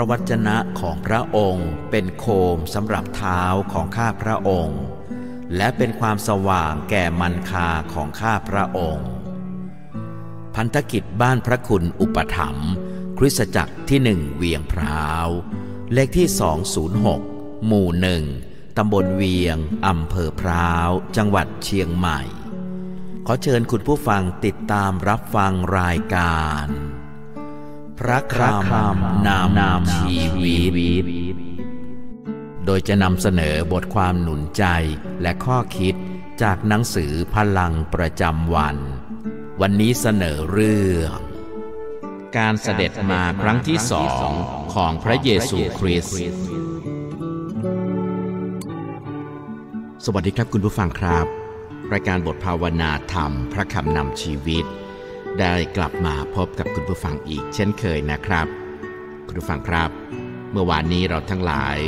ระวจนะของพระองค์ เป็นโคมสำหรับเท้าของข้าพระองค์ และเป็นความสว่างแก่มันคาของข้าพระองค์ พันธกิจบ้านพระคุณอุปถัมภ์คริสตจักรที่หนึ่งเวียงพร้าว เลขที่ 206 หมู่หนึ่งตำบลเวียงอำเภอพร้าว จังหวัดเชียงใหม่ ขอเชิญคุณผู้ฟังติดตามรับฟังรายการ พระคำนำนำชีวิต โดยจะนำเสนอบทความหนุนใจและข้อคิดจากหนังสือพลังประจำวัน วันนี้เสนอเรื่อง การเสด็จมาครั้งที่สองของพระเยซูคริสต์สวัสดีครับคุณผู้ฟังครับ รายการบทภาวนาธรรม พระคำนำชีวิต ได้กลับมาพบกับคุณผู้ฟังอีกเช่นเคยนะครับ คุณผู้ฟังครับ เมื่อวานนี้เราทั้งหลาย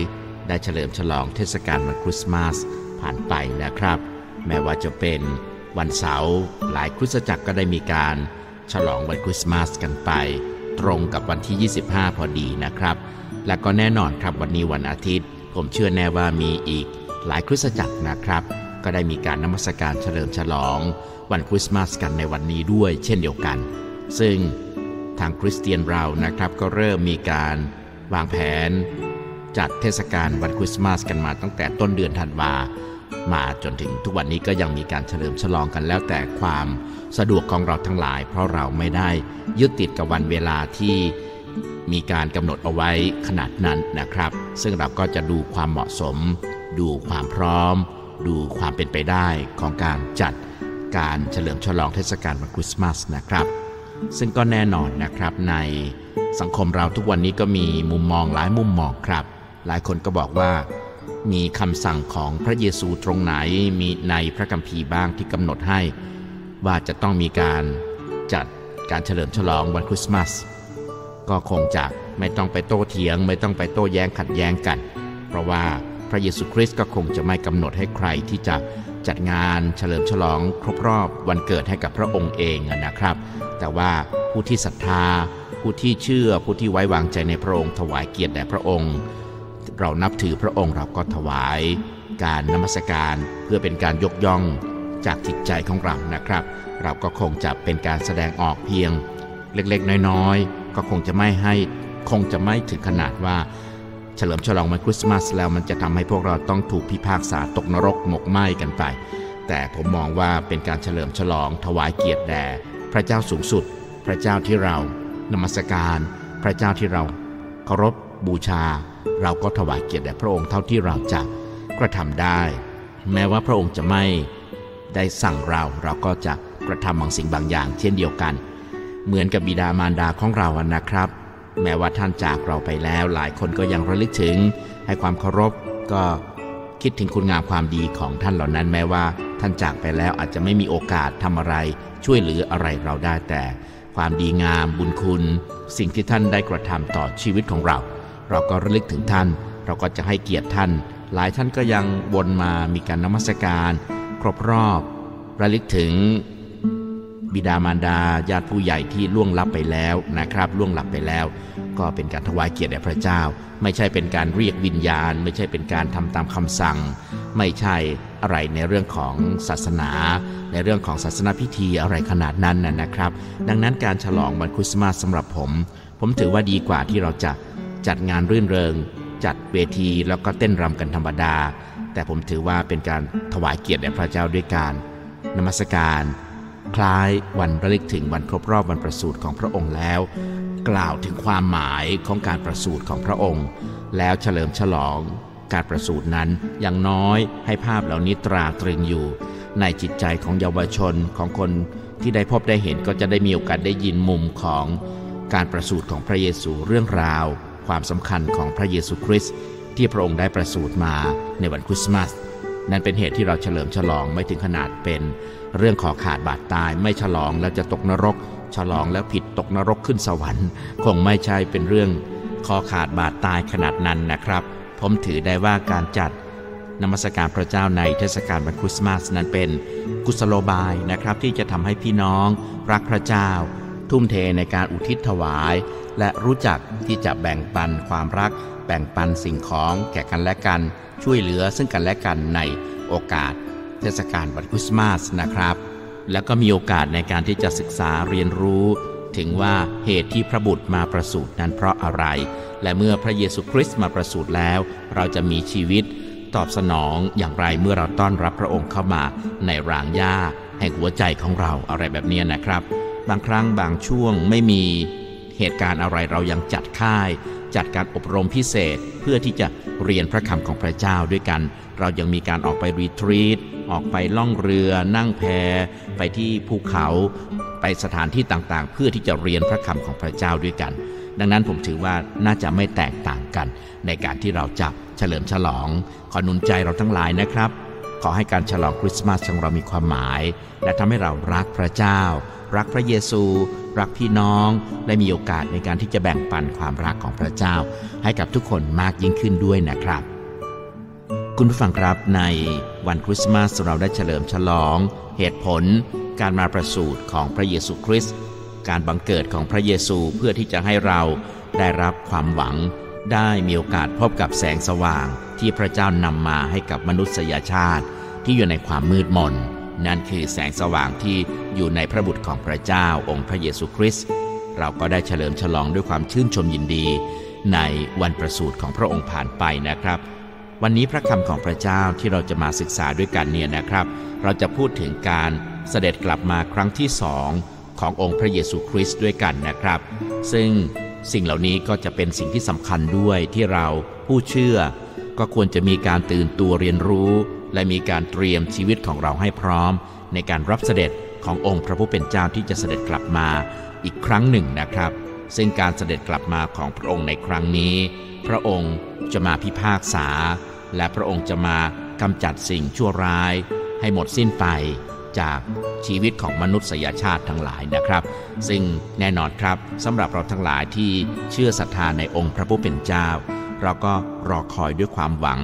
ได้เฉลิมฉลองเทศกาลวันคริสต์มาสผ่านไปนะครับ แม้ว่าจะเป็นวันเสาร์หลายคริสตจักรก็ได้มีการฉลองวันคริสต์มาสกันไป ตรงกับวันที่ 25 พอดีนะครับ และก็แน่นอนครับวันนี้วันอาทิตย์ ผมเชื่อแน่ว่ามีอีกหลายคริสตจักรนะครับ ก็ได้มีการนมัสการเฉลิมฉลอง วันคริสต์มาสกันในวันนี้ด้วย เช่นเดียวกัน ซึ่งทางคริสเตียนเรานะครับก็เริ่มมีการวางแผน จัดเทศกาลวันคริสต์มาสกันมาตั้งแต่ต้นเดือนธันวามาจนถึงทุกวันนี้ก็ยังมีการเฉลิมฉลองกันแล้วแต่ความสะดวกของเราทั้งหลาย เพราะเราไม่ได้ยึดติดกับวันเวลาที่มีการกำหนดเอาไว้ขนาดนั้นนะครับ ซึ่งเราก็จะดูความเหมาะสม ดูความพร้อม ดูความเป็นไปได้ของการจัดการเฉลิมฉลองเทศกาลวันคริสต์มาสนะครับ ซึ่งก็แน่นอนนะครับในสังคมเราทุกวันนี้ก็มีมุมมองหลายมุมมองครับ หลายคนก็บอกว่ามีคำสั่งของพระเยซูตรงไหนมีในพระคัมภีร์บ้างที่กำหนดให้ ว่าจะต้องมีการจัดการเฉลิมฉลองวันคริสต์มาสก็คงจะไม่ต้องไปโต้เถียง ไม่ต้องไปโต้แย้งขัดแย้งกัน เพราะว่า พระเยซูคริสต์ก็คงจะไม่กำหนดให้ใครที่จะจัดงานเฉลิมฉลองครบรอบวันเกิดให้กับพระองค์เองนะครับ แต่ว่าผู้ที่ศรัทธา ผู้ที่เชื่อผู้ที่ไว้วางใจในพระองค์ถวายเกียรติแด่พระองค์ เรานับถือพระองค์เราก็ถวาย การนมัสการเพื่อเป็นการยกย่องจากจิตใจของเรานะครับ เราก็คงจะเป็นการแสดงออกเพียง เล็กๆ น้อยๆ ก็คงจะไม่ให้คงจะไม่ถึงขนาดว่า ฉลิมฉลองวันคริสต์มาสแล้วมันจะทำให้พวกเราต้องถูกพิพากษาตกนรกหมกไหม้กันไป แต่ผมมองว่าเป็นการเฉลิมฉลองถวายเกียรติแด่พระเจ้าสูงสุด พระเจ้าที่เรานมัสการ พระเจ้าที่เราเคารพบูชา เราก็ถวายเกียรติแด่พระองค์เท่าที่เราจะกระทำได้ แม้ว่าพระองค์จะไม่ได้สั่งเราเราก็จะกระทำบางสิ่งบางอย่าง เช่นเดียวกัน เหมือนกับบิดามารดาของเราอะนะครับ แม้ว่าท่านจากเราไปแล้ว หลายคนก็ยังระลึกถึง ให้ความเคารพก็คิดถึงคุณงามความดีของท่านเหล่านั้น แม้ว่าท่านจากไปแล้วอาจจะไม่มีโอกาสทำอะไร ช่วยเหลืออะไรเราได้แต่ ความดีงามบุญคุณ สิ่งที่ท่านได้กระทำต่อชีวิตของเรา เราก็ระลึกถึงท่าน เราก็จะให้เกียรติท่าน หลายท่านก็ยังวนมามีการนมัสการ ครบรอบ ระลึกถึง บิดามารดาญาติผู้ใหญ่ที่ล่วงลับไปแล้วนะครับล่วงลับไปแล้ว ก็เป็นการถวายเกียรติแด่พระเจ้า ไม่ใช่เป็นการเรียกวิญญาณ ไม่ใช่เป็นการทำตามคำสั่ง ไม่ใช่อะไรในเรื่องของศาสนา ในเรื่องของศาสนาพิธีอะไรขนาดนั้นนะนะครับ ดังนั้นการฉลองวันคริสต์มาสสำหรับผม ผมถือว่าดีกว่าที่เราจะจัดงานรื่นเริง จัดเวทีแล้วก็เต้นรำกันธรรมดา แต่ผมถือว่าเป็นการถวายเกียรติแด่พระเจ้าด้วยการนมัสการ คล้ายวันระลึกถึงวันครบรอบวันประสูติของพระองค์แล้ว กล่าวถึงความหมายของการประสูติของพระองค์ แล้วเฉลิมฉลอง การประสูตินั้นอย่างน้อยให้ภาพเหล่านี้ตราตรึงอยู่ ในจิตใจของเยาวชนของคนที่ได้พบได้เห็นก็จะได้มีโอกาสได้ยินมุมของการประสูติของพระเยซูเรื่องราว ความสำคัญของพระเยซูคริสต์ที่พระองค์ได้ประสูติมาในวันคริสต์มาส นั่นเป็นเหตุที่เราเฉลิมฉลองไม่ถึงขนาดเป็นเรื่องขอขาดบาดตาย ไม่ฉลองแล้วจะตกนรก ฉลองแล้วผิดตกนรกขึ้นสวรรค์ คงไม่ใช่เป็นเรื่องคอขาดบาดตายขนาดนั้นนะครับ ผมถือได้ว่าการจัดนมัสการพระเจ้าในเทศกาลวันคริสต์มาสนั้นเป็นกุศโลบายนะครับ ที่จะทำให้พี่น้องรักพระเจ้า ทุ่มเทในการอุทิศถวาย และรู้จักที่จะแบ่งปันความรัก แบ่งปันสิ่งของแก่กันและกัน ช่วยเหลือซึ่งกันและกันในโอกาส เทศกาลวันคริสต์มาสนะครับ แล้วก็มีโอกาสในการที่จะศึกษาเรียนรู้ ถึงว่าเหตุที่พระบุตรมาประสูตินั้นเพราะอะไร และเมื่อพระเยซูคริสต์มาประสูติแล้ว เราจะมีชีวิตตอบสนองอย่างไรเมื่อเราต้อนรับพระองค์เข้ามาในรางหญ้าแห่งหัวใจของเราอะไรแบบนี้นะครับ บางครั้งบางช่วงไม่มี เหตุการณ์อะไรเรายังจัดค่าย จัดการอบรมพิเศษเพื่อที่จะเรียนพระคำของพระเจ้าด้วยกัน เรายังมีการออกไปรีทรีตออกไปล่องเรือ นั่งแพ ไปที่ภูเขาไปสถานที่ต่างๆ เพื่อที่จะเรียนพระคำของพระเจ้าด้วยกัน ดังนั้นผมถือว่าน่าจะไม่แตกต่างกัน ในการที่เราจะเฉลิมฉลอง ขอหนุนใจเราทั้งหลายนะครับ ขอให้การฉลองคริสต์มาสของเรามีความหมาย และทำให้เรารักพระเจ้า รักพระเยซู รักพี่น้องและมีโอกาสในการที่จะแบ่งปันความรักของพระเจ้า ให้กับทุกคนมากยิ่งขึ้นด้วยนะครับ คุณผู้ฟังครับในวันคริสต์มาสเราได้เฉลิมฉลอง เหตุผล การมาประสูติของพระเยซูคริสต์การบังเกิดของพระเยซูเพื่อที่จะให้เราได้รับความหวัง ได้มีโอกาสพบกับแสงสว่างที่พระเจ้านำมาให้กับมนุษยชาติที่อยู่ในความมืดมน นั่นคือแสงสว่างที่อยู่ในพระบุตรของพระเจ้าองค์พระเยซูคริสต์เราก็ได้เฉลิมฉลองด้วยความชื่นชมยินดี ในวันประสูติของพระองค์ผ่านไปนะครับ วันนี้พระคำของพระเจ้าที่เราจะมาศึกษาด้วยกันเนี่ยนะครับ เราจะพูดถึงการเสด็จกลับมาครั้งที่สองขององค์พระเยซูคริสต์ด้วยกันนะครับ ซึ่งสิ่งเหล่านี้ก็จะเป็นสิ่งที่สำคัญด้วยที่เราผู้เชื่อ ก็ควรจะมีการตื่นตัวเรียนรู้ และมีการเตรียมชีวิตของเราให้พร้อม ในการรับเสด็จขององค์พระผู้เป็นเจ้าที่จะเสด็จกลับมาอีกครั้งหนึ่งนะครับ ซึ่งการเสด็จกลับมาของพระองค์ในครั้งนี้ พระองค์จะมาพิพากษา และพระองค์จะมากำจัดสิ่งชั่วร้าย ให้หมดสิ้นไปจากชีวิตของมนุษยชาติทั้งหลายนะครับ ซึ่งแน่นอนครับสำหรับเราทั้งหลายที่เชื่อศรัทธาในองค์พระผู้เป็นเจ้า เราก็รอคอยด้วยความหวัง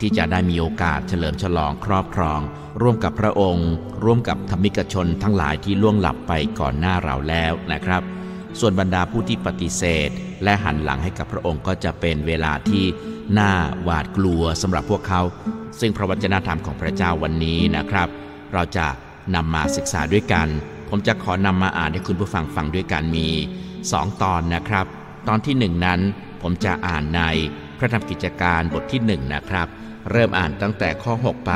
ที่จะได้มีโอกาสเฉลิมฉลองครอบครอง ร่วมกับพระองค์ ร่วมกับธรรมิกชนทั้งหลายที่ล่วงหลับไปก่อนหน้าเราแล้วนะครับ ส่วนบรรดาผู้ที่ปฏิเสธ และหันหลังให้กับพระองค์ก็จะเป็นเวลาที่น่าหวาดกลัวสำหรับพวกเขา ซึ่งพระวจนะธรรมของพระเจ้าวันนี้นะครับ เราจะนำมาศึกษาด้วยกัน ผมจะขอนำมาอ่านให้คุณผู้ฟังฟังด้วยกันมี 2 ตอนนะครับ ตอนที่ 1 นั้นผมจะอ่านในพระธรรมกิจการบทที่ 1 นะครับ เริ่มอ่านตั้งแต่ข้อ 6 ไป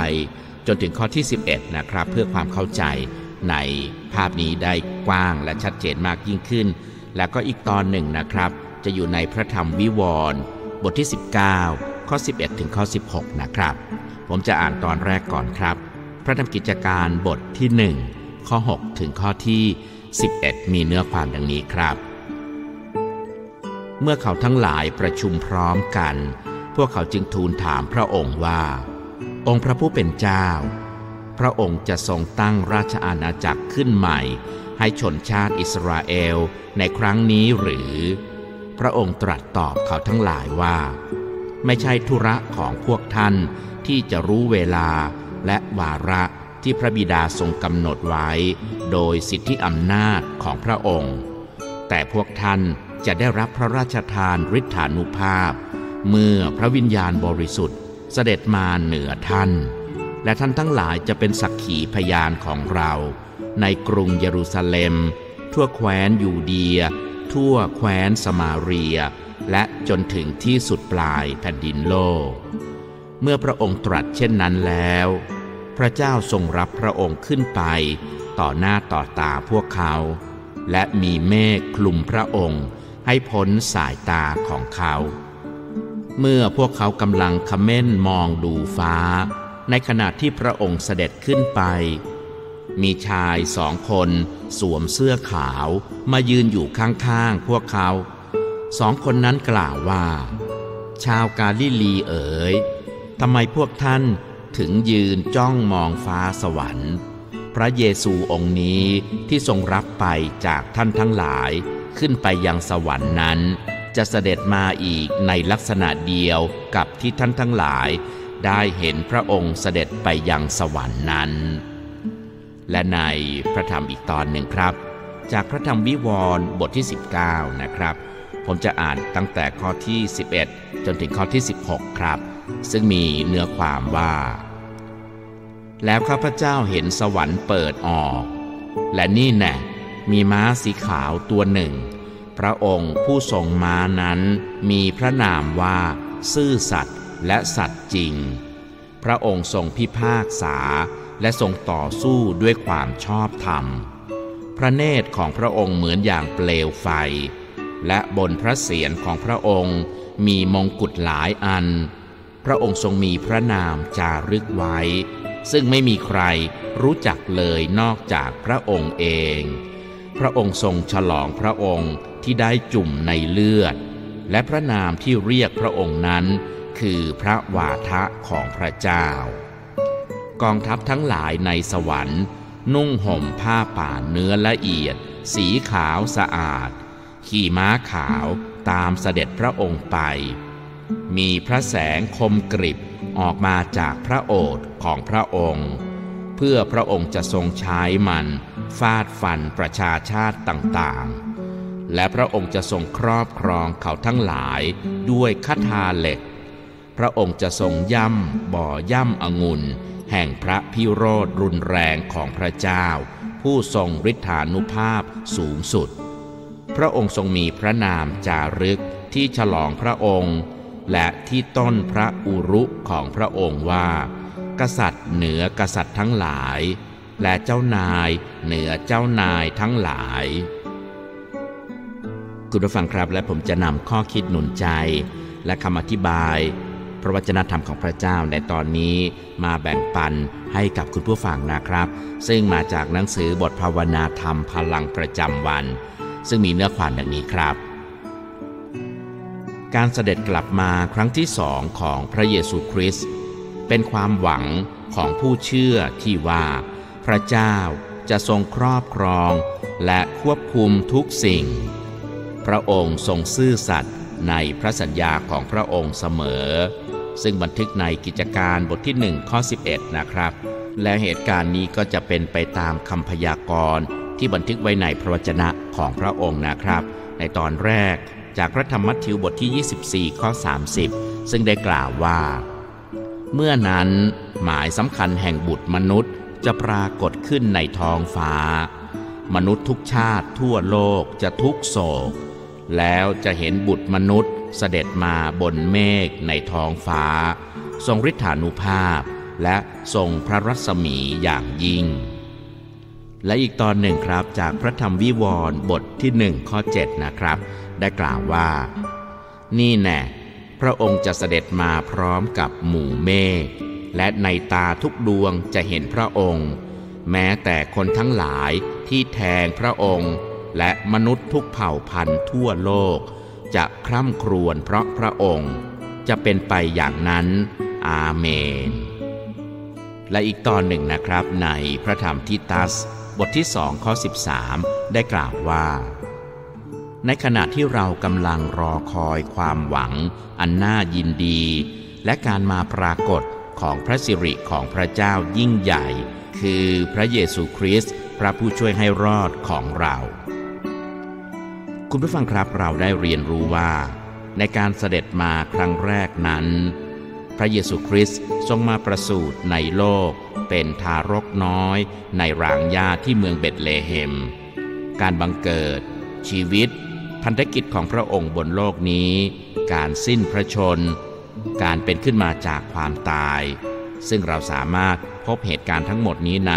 จนถึงข้อที่ 11 นะครับ เพื่อความเข้าใจในภาพนี้ได้กว้างและชัดเจนมากยิ่งขึ้น แล้วก็อีกตอนหนึ่งนะครับ จะอยู่ในพระธรรมวิวรณ์บทที่ 19 ข้อ 11 ถึงข้อ 16 นะครับ ผมจะอ่านตอนแรกก่อนครับ พระธรรมกิจการบทที่ 1 ข้อ 6 ถึงข้อที่ 11 มีเนื้อความดังนี้ครับ เมื่อเขาทั้งหลายประชุมพร้อมกัน พวกเขาจึงทูลถามพระองค์ว่า องค์พระผู้เป็นเจ้า พระองค์จะทรงตั้งราชอาณาจักรขึ้นใหม่ ให้ชนชาติอิสราเอลในครั้งนี้หรือ พระองค์ตรัสตอบเขาทั้งหลายว่า ไม่ใช่ธุระของพวกท่านที่จะรู้เวลาและวาระที่พระบิดาทรงกำหนดไว้ โดยสิทธิอำนาจของพระองค์ แต่พวกท่านจะได้รับพระราชทานฤทธานุภาพ เมื่อพระวิญญาณบริสุทธิ์เสด็จมาเหนือท่าน และท่านทั้งหลายจะเป็นสักขีพยานของเรา ในกรุงเยรูซาเล็ม ทั่วแคว้นยูเดีย ทั่วแคว้นสมาเรีย และจนถึงที่สุดปลายแผ่นดินโลก เมื่อพระองค์ตรัสเช่นนั้นแล้ว พระเจ้าทรงรับพระองค์ขึ้นไป ต่อหน้าต่อตาพวกเขา และมีเมฆคลุมพระองค์ให้พ้นสายตาของเขา เมื่อพวกเขากำลังคเม่นมองดูฟ้า ในขณะที่พระองค์เสด็จขึ้นไป มีชายสองคนสวมเสื้อขาวมายืนอยู่ข้างๆพวกเขาสองคนนั้นกล่าวว่า ชาวกาลิลีเอ๋ยทำไมพวกท่านถึงยืนจ้องมองฟ้าสวรรค์ พระเยซูองค์นี้ที่ทรงรับไปจากท่านทั้งหลายขึ้นไปยังสวรรค์นั้น จะเสด็จมาอีกในลักษณะเดียวกับที่ท่านทั้งหลาย ได้เห็นพระองค์เสด็จไปยังสวรรค์นั้น และในพระธรรมอีกตอนหนึ่งครับ จากพระธรรมวิวรณ์บทที่ 19 นะครับ ผมจะอ่านตั้งแต่ข้อที่ 11 จนถึงข้อที่ 16 ครับ ซึ่งมีเนื้อความว่า แล้วข้าพเจ้าเห็นสวรรค์เปิดออก และนี่แน่มีม้าสีขาวตัวหนึ่ง พระองค์ผู้ทรงม้านั้นมีพระนามว่า ซื่อสัตย์และสัตย์จริง พระองค์ทรงพิพากษาและทรงต่อสู้ด้วยความชอบธรรม พระเนตรของพระองค์เหมือนอย่างเปลวไฟ และบนพระเศียรของพระองค์มีมงกุฎหลายอัน พระองค์ทรงมีพระนามจารึกไว้ ซึ่งไม่มีใครรู้จักเลยนอกจากพระองค์เอง พระองค์ทรงฉลองพระองค์ที่ได้จุ่มในเลือด และพระนามที่เรียกพระองค์นั้น คือพระวาทะของพระเจ้า กองทัพทั้งหลายในสวรรค์ นุ่งห่มผ้าป่าเนื้อละเอียด สีขาวสะอาด ขี่ม้าขาวตามเสด็จพระองค์ไป มีพระแสงคมกริบออกมาจากพระโอษฐ์ของพระองค์ เพื่อพระองค์จะทรงใช้มันฟาดฟันประชาชาติต่างๆ และพระองค์จะทรงครอบครองเขาทั้งหลายด้วยคาถาเหล็ก พระองค์จะทรงย่ำบ่อย่ำองุ่นแห่งพระพิโรธรุนแรงของพระเจ้า ผู้ทรงฤทธานุภาพสูงสุด พระองค์ทรงมีพระนามจารึกที่ฉลองพระองค์ และที่ต้นพระอุรุของพระองค์ว่า กษัตริย์เหนือกษัตริย์ทั้งหลาย และเจ้านายเหนือเจ้านายทั้งหลาย คุณผู้ฟังครับและผมจะนำข้อคิดหนุนใจ และคำอธิบาย พระวจนะธรรมของพระเจ้าในตอนนี้มาแบ่งปันให้กับคุณผู้ฟังนะครับ ซึ่งมาจากหนังสือบทภาวนาธรรมพลังประจำวัน ซึ่งมีเนื้อความดังนี้ครับการเสด็จกลับมาครั้งที่สองของพระเยซูคริสต์ เป็นความหวังของผู้เชื่อที่ว่า พระเจ้าจะทรงครอบครอง และควบคุมทุกสิ่ง พระองค์ทรงซื่อสัตย์ในพระสัญญาของพระองค์เสมอ ซึ่งบันทึกในกิจการบทที่1ข้อ11 นะครับ และเหตุการณ์นี้ก็จะเป็นไปตามคำพยากรณ์ที่บันทึกไว้ในพระวจนะของพระองค์นะครับ ในตอนแรกจากพระธรรมมัทธิวบทที่ 24 ข้อ 30 ซึ่งได้กล่าวว่า เมื่อนั้นหมายสำคัญแห่งบุตรมนุษย์จะปรากฏขึ้นในท้องฟ้า มนุษย์ทุกชาติทั่วโลกจะทุกโศก แล้วจะเห็นบุตรมนุษย์เสด็จมาบนเมฆในท้องฟ้า ทรงฤทธานุภาพ และทรงพระรัศมีอย่างยิ่ง และอีกตอนหนึ่งครับจากพระธรรมวิวรณ์บทที่หนึ่งข้อ7นะครับ ได้กล่าวว่า นี่แน่ พระองค์จะเสด็จมาพร้อมกับหมู่เมฆและในตาทุกดวงจะเห็นพระองค์ แม้แต่คนทั้งหลายที่แทงพระองค์ และมนุษย์ทุกเผ่าพันธุ์ทั่วโลก จะคร่ำครวญเพราะพระองค์ จะเป็นไปอย่างนั้น อาเมน และอีกตอนหนึ่งนะครับในพระธรรมทิตัส บทที่สองข้อ 13 ได้กล่าวว่า ในขณะที่เรากำลังรอคอยความหวัง อันน่ายินดี และการมาปรากฏของพระสิริของพระเจ้ายิ่งใหญ่ คือพระเยซูคริสต์พระผู้ช่วยให้รอดของเรา คุณผู้ฟังครับเราได้เรียนรู้ว่า ในการเสด็จมาครั้งแรกนั้น พระเยซูคริสต์ทรงมาประสูติในโลก เป็นทารกน้อย ในรางหญ้าที่เมืองเบตเลเฮม การบังเกิด ชีวิต พันธกิจของพระองค์บนโลกนี้ การสิ้นพระชน การเป็นขึ้นมาจากความตาย ซึ่งเราสามารถพบเหตุการณ์ทั้งหมดนี้ใน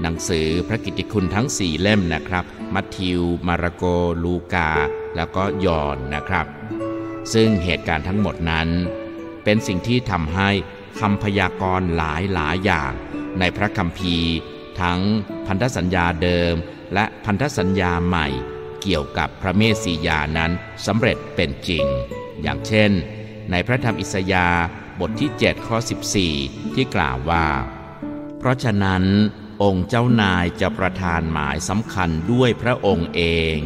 หนังสือพระกิตติคุณทั้งสี่เล่มนะครับ มัทธิว มาระโก ลูกา แล้วก็ยอห์นนะครับ ซึ่งเหตุการณ์ทั้งหมดนั้น เป็นสิ่งที่ทำให้คำพยากรณ์หลายหลายอย่าง ในพระคัมภีร์ ทั้งพันธสัญญาเดิมและพันธสัญญาใหม่ เกี่ยวกับพระเมสสิยานั้นสำเร็จเป็นจริง อย่างเช่น ในพระธรรมอิสยาห์บทที่ 7 ข้อ 14 ที่กล่าวว่า เพราะฉะนั้น องค์เจ้านายจะประทานหมายสำคัญด้วยพระองค์เอง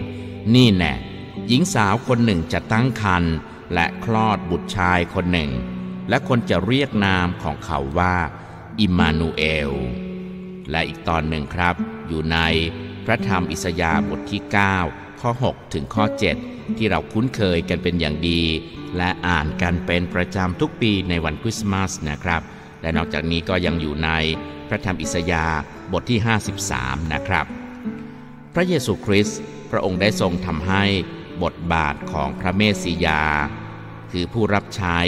นี่แน่หญิงสาวคนหนึ่งจะตั้งครรภ์และคลอดบุตรชายคนหนึ่ง และคนจะเรียกนามของเขาว่า อิมมานูเอล และอีกตอนหนึ่งครับ อยู่ในพระธรรมอิสยาห์บทที่ 9 ข้อ 6 ถึงข้อ 7 ที่เราคุ้นเคยกันเป็นอย่างดี และอ่านกันเป็นประจำทุกปีในวันคริสต์มาสนะครับ และนอกจากนี้ก็ยังอยู่ในพระธรรมอิสยาห์บทที่ 53 นะครับ พระเยซูคริสต์พระองค์ได้ทรงทำให้บทบาทของพระเมสสิยา คือผู้รับใช้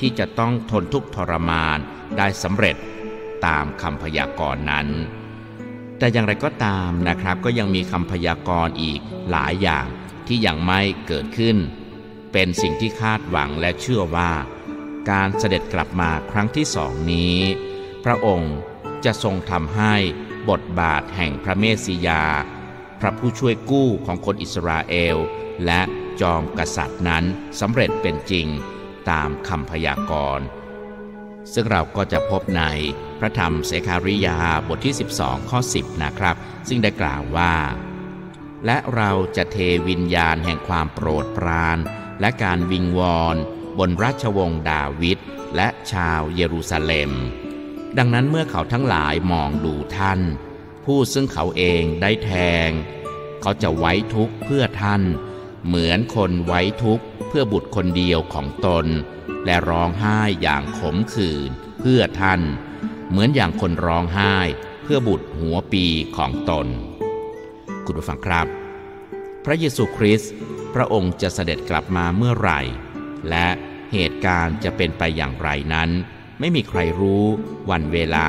ที่จะต้องทนทุกข์ทรมานได้สำเร็จตามคำพยากรณ์นั้น แต่อย่างไรก็ตามนะครับก็ยังมีคำพยากรณ์อีกหลายอย่างที่ยังไม่เกิดขึ้น เป็นสิ่งที่คาดหวังและเชื่อว่า การเสด็จกลับมาครั้งที่สองนี้ พระองค์จะทรงทำให้บทบาทแห่งพระเมสสิยา พระผู้ช่วยกู้ของคนอิสราเอล และจอมกษัตริย์นั้นสำเร็จเป็นจริงตามคำพยากรณ์ ซึ่งเราก็จะพบใน พระธรรมเสคาริยาบทที่ 12 ข้อ 10 นะครับ ซึ่งได้กล่าวว่า และเราจะเทวิญญาณแห่งความโปรดปราน และการวิงวอนบนราชวงศ์ดาวิดและชาวเยรูซาเล็ม ดังนั้นเมื่อเขาทั้งหลายมองดูท่าน ผู้ซึ่งเขาเองได้แทง เขาจะไว้ทุกข์เพื่อท่าน เหมือนคนไว้ทุกข์เพื่อบุตรคนเดียวของตน และร้องไห้อย่างขมขื่นเพื่อท่าน เหมือนอย่างคนร้องไห้เพื่อบุตรหัวปีของตน คุณผู้ฟังครับ พระเยซูคริสต์พระองค์จะเสด็จกลับมาเมื่อไหร่ และเหตุการณ์จะเป็นไปอย่างไรนั้น ไม่มีใครรู้วันเวลา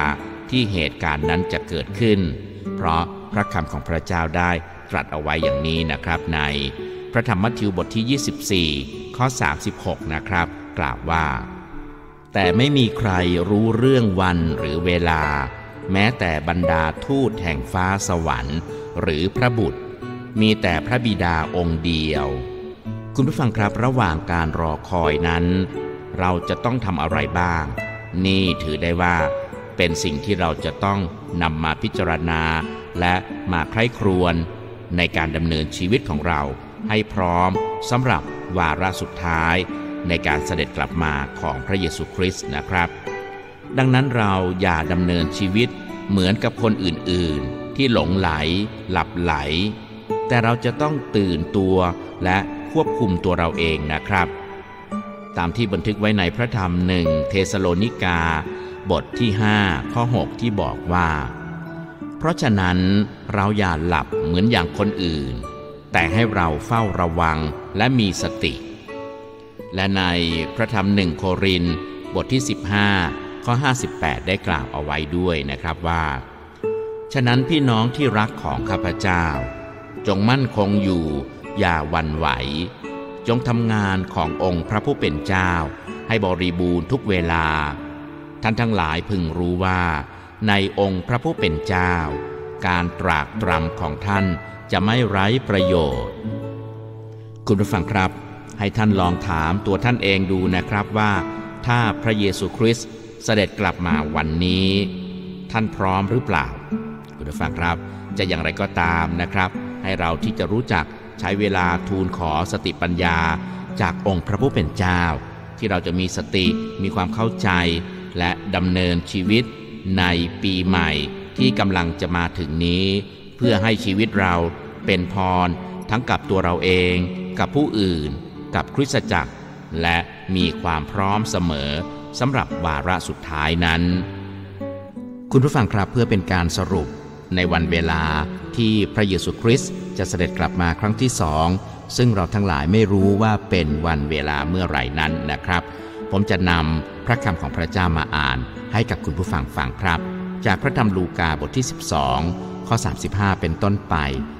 ที่เหตุการณ์นั้นจะเกิดขึ้น เพราะพระคำของพระเจ้าได้ตรัสเอาไว้อย่างนี้นะครับใน พระธรรมมัทธิวบทที่ 24 ข้อ 36 นะครับ กล่าวว่า แต่ไม่มีใครรู้เรื่องวันหรือเวลา แม้แต่บรรดาทูตแห่งฟ้าสวรรค์ หรือพระบุตร มีแต่พระบิดาองค์เดียว คุณผู้ฟังครับระหว่างการรอคอยนั้น เราจะต้องทำอะไรบ้าง นี่ถือได้ว่า เป็นสิ่งที่เราจะต้องนำมาพิจารณา และมาใคร่ครวญในการดำเนินชีวิตของเราให้พร้อมสำหรับวาระสุดท้าย ในการเสด็จกลับมาของพระเยซูคริสต์นะครับ ดังนั้นเราอย่าดำเนินชีวิตเหมือนกับคนอื่นๆ ที่หลงไหล หลับไหล แต่เราจะต้องตื่นตัวและควบคุมตัวเราเองนะครับ ตามที่บันทึกไว้ในพระธรรมหนึ่งเทสโลนิกา บทที่ 5 ข้อ 6 ที่บอกว่า เพราะฉะนั้นเราอย่าหลับเหมือนอย่างคนอื่น แต่ให้เราเฝ้าระวังและมีสติ และในพระธรรมหนึ่งโครินบทที่ 15 ข้อ 58 ได้กล่าวเอาไว้ด้วยนะครับว่า ฉะนั้นพี่น้องที่รักของข้าพเจ้า จงมั่นคงอยู่อย่าวันไหว จงทำงานขององค์พระผู้เป็นเจ้า ให้บริบูรณ์ทุกเวลา ท่านทั้งหลายพึงรู้ว่า ในองค์พระผู้เป็นเจ้า การตรากตรำของท่านจะไม่ไร้ประโยชน์ คุณผู้ฟังครับ ให้ท่านลองถามตัวท่านเองดูนะครับว่า ถ้าพระเยซูคริสต์เสด็จกลับมาวันนี้ ท่านพร้อมหรือเปล่า คุณผู้ฟังครับ จะอย่างไรก็ตามนะครับ ให้เราที่จะรู้จักใช้เวลาทูลขอสติปัญญา จากองค์พระผู้เป็นเจ้า ที่เราจะมีสติมีความเข้าใจ และดำเนินชีวิตในปีใหม่ที่กำลังจะมาถึงนี้ เพื่อให้ชีวิตเราเป็นพร ทั้งกับตัวเราเองกับผู้อื่น กับคริสตจักร และมีความพร้อมเสมอสำหรับวาระสุดท้ายนั้น คุณผู้ฟังครับเพื่อเป็นการสรุปในวันเวลาที่พระเยซูคริสต์จะเสด็จกลับมาครั้งที่สองซึ่งเราทั้งหลายไม่รู้ว่าเป็นวันเวลาเมื่อไหร่นั้นนะครับ ผมจะนำพระคำของพระเจ้ามาอ่านให้กับคุณผู้ฟังฟังครับ จากพระธรรมลูกาบทที่ 12 ข้อ 35 เป็นต้นไป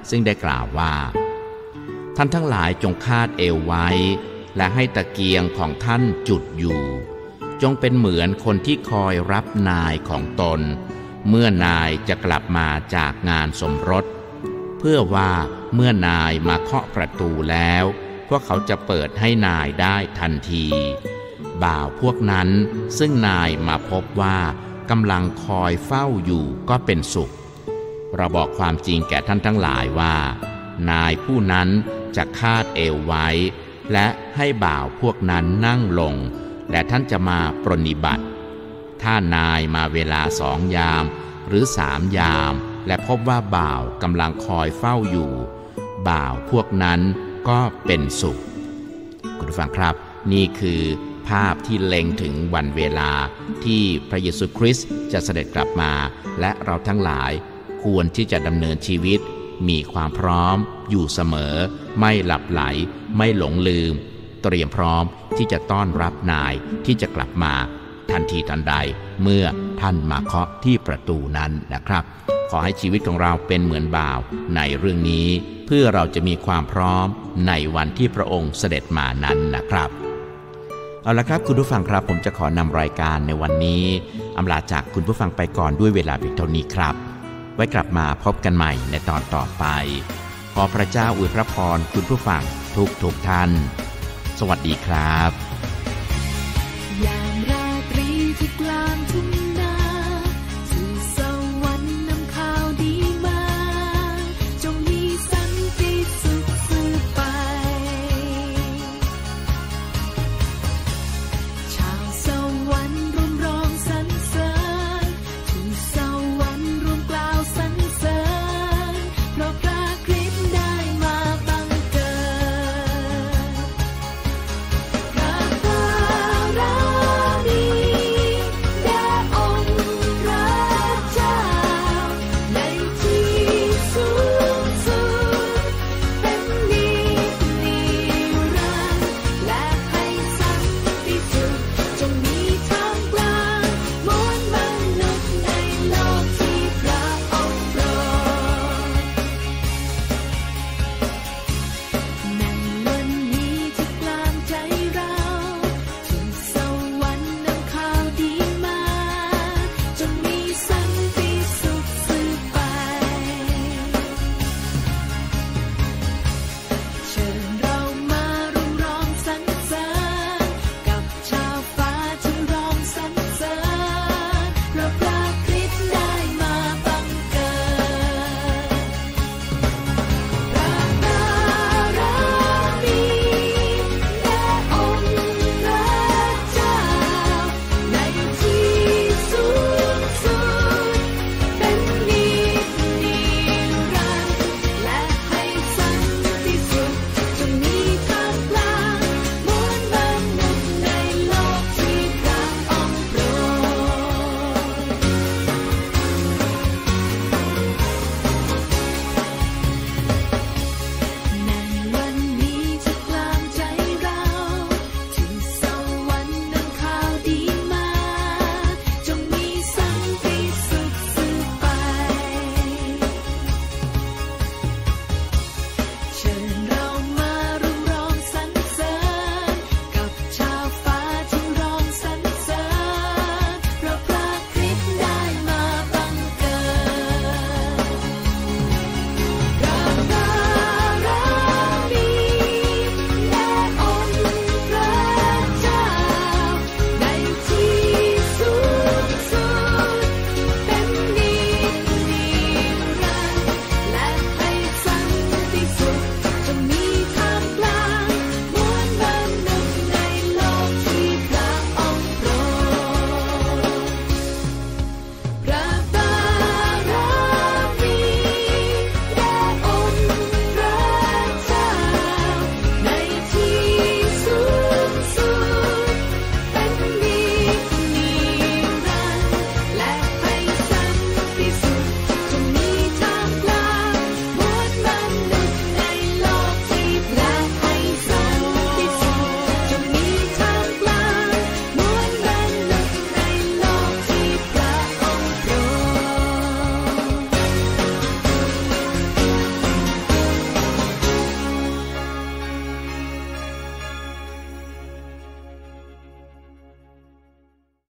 ซึ่งได้กล่าวว่า ท่านทั้งหลายจงคาดเอวไว้ และให้ตะเกียงของท่านจุดอยู่ จงเป็นเหมือนคนที่คอยรับนายของตน เมื่อนายจะกลับมาจากงานสมรส เพื่อว่าเมื่อนายมาเคาะประตูแล้ว พวกเขาจะเปิดให้นายได้ทันที บ่าวพวกนั้นซึ่งนายมาพบว่ากำลังคอยเฝ้าอยู่ก็เป็นสุข เราบอกความจริงแก่ท่านทั้งหลายว่า นายผู้นั้นจะคาดเอวไว้ และให้บ่าวพวกนั้นนั่งลง และท่านจะมาปรนนิบัติ ถ้านายมาเวลาสองยาม หรือสามยาม และพบว่าบ่าวกำลังคอยเฝ้าอยู่ บ่าวพวกนั้นก็เป็นสุข คุณผู้ฟังครับ นี่คือภาพที่เล็งถึงวันเวลาที่พระเยซูคริสต์จะเสด็จกลับมา และเราทั้งหลายควรที่จะดำเนินชีวิต มีความพร้อม อยู่เสมอ ไม่หลับไหล ไม่หลงลืม เตรียมพร้อมที่จะต้อนรับนายที่จะกลับมา ทันทีทันใดเมื่อท่านมาเคาะที่ประตูนั้นนะครับ ขอให้ชีวิตของเราเป็นเหมือนบ่าวในเรื่องนี้ เพื่อเราจะมีความพร้อมในวันที่พระองค์เสด็จมานั้นนะครับเอาละครับคุณผู้ฟังครับผมจะขอนำรายการในวันนี้อำลาจากคุณผู้ฟังไปก่อนด้วยเวลาเพียงเท่านี้ครับ ไว้กลับมาพบกันใหม่ในตอนต่อไป ขอพระเจ้าอวยพระพรคุณผู้ฟังทุกทุกท่าน สวัสดีครับ